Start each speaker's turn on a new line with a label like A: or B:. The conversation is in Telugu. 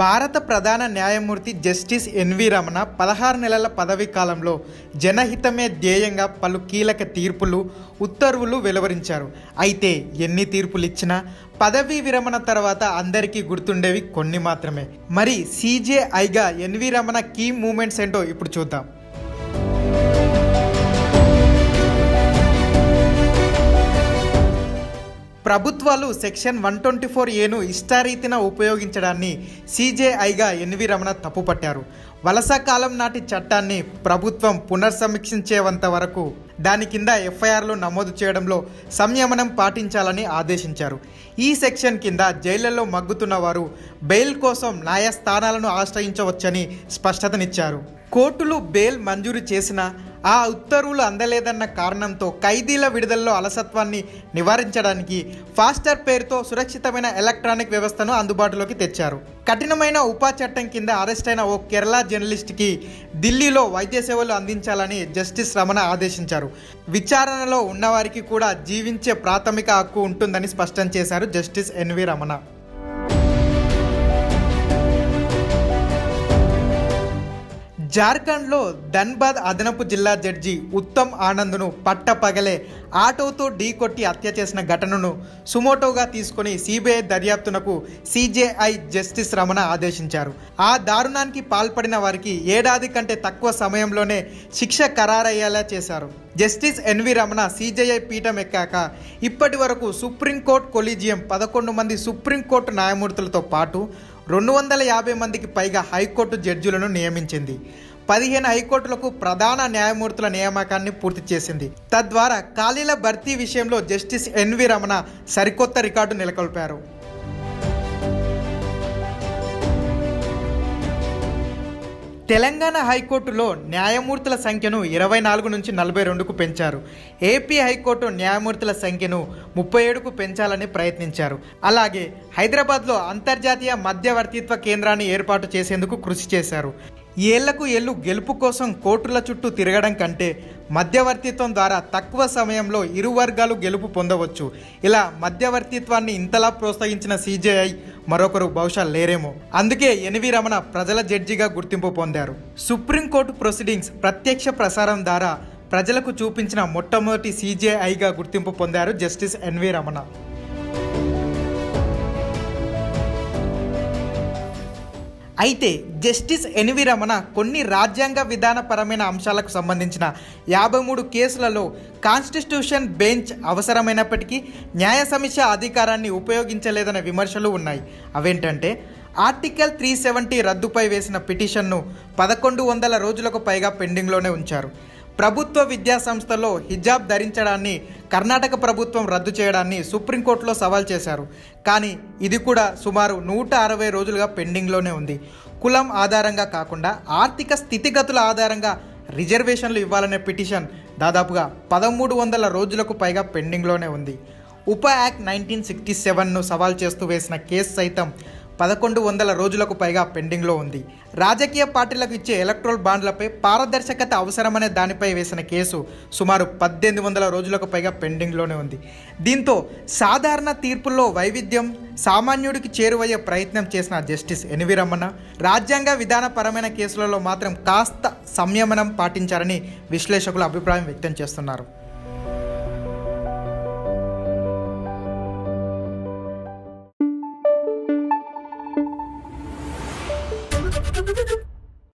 A: భారత ప్రధాన న్యాయమూర్తి జస్టిస్ ఎన్వి రమణ పదహారు నెలల పదవీ కాలంలో జనహితమే ధ్యేయంగా పలు కీలక తీర్పులు ఉత్తర్వులు వెలువరించారు. అయితే ఎన్ని తీర్పులు ఇచ్చినా పదవీ విరమణ తర్వాత అందరికీ గుర్తుండేవి కొన్ని మాత్రమే. మరి సీజేఐగా N V Ramana key moments ఏంటో ఇప్పుడు చూద్దాం. ప్రభుత్వాలు సెక్షన్ వన్ ట్వంటీ ఫోర్ ఏను ఇష్టారీతిన ఉపయోగించడాన్ని సీజేఐగా ఎన్వి రమణ తప్పుపట్టారు. వలస కాలం నాటి చట్టాన్ని ప్రభుత్వం పునర్సమీక్షించేంత వరకు దాని కింద ఎఫ్ఐఆర్లు నమోదు చేయడంలో సంయమనం పాటించాలని ఆదేశించారు. ఈ సెక్షన్ కింద జైళ్ళలో మగ్గుతున్న వారు బెయిల్ కోసం న్యాయస్థానాలను ఆశ్రయించవచ్చని స్పష్టతనిచ్చారు. కోర్టులు బెయిల్ మంజూరు చేసిన ఆ ఉత్తర్వులు అందలేదన్న కారణంతో ఖైదీల విడుదలలో అలసత్వాన్ని నివారించడానికి ఫాస్టర్ పేరుతో సురక్షితమైన ఎలక్ట్రానిక్ వ్యవస్థను అందుబాటులోకి తెచ్చారు. కఠినమైన ఉపా చట్టం కింద అరెస్ట్ అయిన ఓ కేరళ జర్నలిస్ట్కి ఢిల్లీలో వైద్య సేవలు అందించాలని జస్టిస్ రమణ ఆదేశించారు. విచారణలో ఉన్నవారికి కూడా జీవించే ప్రాథమిక హక్కు ఉంటుందని స్పష్టం చేశారు జస్టిస్ ఎన్వి రమణ. జార్ఖండ్లో ధన్బాద్ అదనపు జిల్లా జడ్జి ఉత్తమ్ ఆనంద్ను పట్టపగలే ఆటోతో ఢీకొట్టి హత్య చేసిన ఘటనను సుమోటోగా తీసుకుని సిబిఐ దర్యాప్తునకు సిజేఐ జస్టిస్ రమణ ఆదేశించారు. ఆ దారుణానికి పాల్పడిన వారికి ఏడాది కంటే తక్కువ సమయంలోనే శిక్ష ఖరారయ్యేలా చేశారు. జస్టిస్ ఎన్వి రమణ సిజేఐ పీఠం ఎక్కాక ఇప్పటి వరకు సుప్రీంకోర్టు కొలీజియం పదకొండు మంది సుప్రీంకోర్టు న్యాయమూర్తులతో పాటు రెండు వందల యాభై మందికి పైగా హైకోర్టు జడ్జిలను నియమించింది. పదిహేను హైకోర్టులకు ప్రధాన న్యాయమూర్తుల నియామకాన్ని పూర్తి చేసింది. తద్వారా ఖాళీల భర్తీ విషయంలో జస్టిస్ ఎన్వి రమణ సరికొత్త రికార్డు నెలకొల్పారు. తెలంగాణ హైకోర్టులో న్యాయమూర్తుల సంఖ్యను ఇరవై నాలుగు నుంచి నలభై రెండుకు పెంచారు. ఏపీ హైకోర్టు న్యాయమూర్తుల సంఖ్యను ముప్పై ఏడుకు పెంచాలని ప్రయత్నించారు. అలాగే హైదరాబాద్లో అంతర్జాతీయ మధ్యవర్తిత్వ కేంద్రాన్ని ఏర్పాటు చేసేందుకు కృషి చేశారు. ఏళ్ళకు ఏళ్ళు గెలుపు కోసం కోర్టుల చుట్టూ తిరగడం కంటే మధ్యవర్తిత్వం ద్వారా తక్కువ సమయంలో ఇరు వర్గాలు గెలుపు పొందవచ్చు. ఇలా మధ్యవర్తిత్వాన్ని ఇంతలా ప్రోత్సహించిన సీజేఐ మరొకరు బహుశా లేరేమో. అందుకే ఎన్వి రమణ ప్రజల జడ్జిగా గుర్తింపు పొందారు. సుప్రీంకోర్టు ప్రొసీడింగ్స్ ప్రత్యక్ష ప్రసారం ద్వారా ప్రజలకు చూపించిన మొట్టమొదటి సీజేఐగా గుర్తింపు పొందారు జస్టిస్ ఎన్వి రమణ. అయితే జస్టిస్ ఎన్వి రమణ కొన్ని రాజ్యాంగ విధానపరమైన అంశాలకు సంబంధించిన యాభై మూడు కేసులలో కాన్స్టిట్యూషన్ బెంచ్ అవసరమైనప్పటికీ న్యాయ సమీక్ష అధికారాన్ని ఉపయోగించలేదనే విమర్శలు ఉన్నాయి. అవేంటంటే ఆర్టికల్ త్రీ సెవెంటీ రద్దుపై వేసిన పిటిషన్ను పదకొండు వందల రోజులకు పైగా పెండింగ్లోనే ఉంచారు. ప్రభుత్వ విద్యా సంస్థల్లో హిజాబ్ ధరించడాన్ని కర్ణాటక ప్రభుత్వం రద్దు చేయడాన్ని సుప్రీంకోర్టులో సవాల్ చేశారు. కానీ ఇది కూడా సుమారు నూట అరవై రోజులుగా పెండింగ్లోనే ఉంది. కులం ఆధారంగా కాకుండా ఆర్థిక స్థితిగతుల ఆధారంగా రిజర్వేషన్లు ఇవ్వాలనే పిటిషన్ దాదాపుగా పదమూడు వందల రోజులకు పైగా పెండింగ్లోనే ఉంది. ఉప యాక్ట్ నైన్టీన్ సిక్స్టీ సెవెన్ను సవాల్ చేస్తూ వేసిన కేసు సైతం పదకొండు వందల రోజులకు పైగా పెండింగ్లో ఉంది. రాజకీయ పార్టీలకు ఇచ్చే ఎలక్ట్రల్ బాండ్లపై పారదర్శకత అవసరమనే దానిపై వేసిన కేసు సుమారు పద్దెనిమిది వందల రోజులకు పైగా పెండింగ్లోనే ఉంది. దీంతో సాధారణ తీర్పుల్లో వైవిధ్యం సామాన్యుడికి చేరువయ్యే ప్రయత్నం చేసిన జస్టిస్ ఎన్వి రమణ రాజ్యాంగ విధానపరమైన కేసులలో మాత్రం కాస్త సంయమనం పాటించారని విశ్లేషకులు అభిప్రాయం వ్యక్తం చేస్తున్నారు.